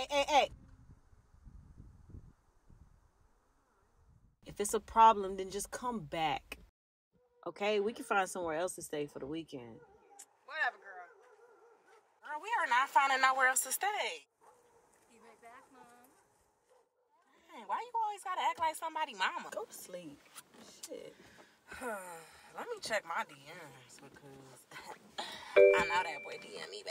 Hey, hey, hey. If it's a problem, then just come back. Okay, we can find somewhere else to stay for the weekend. Whatever, girl. Girl, we are not finding nowhere else to stay. Be right back, Mom. Dang, why you always gotta act like somebody mama? Go to sleep. Shit. Let me check my DMs because I know that boy DM me back.